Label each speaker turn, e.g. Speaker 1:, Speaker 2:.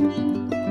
Speaker 1: Música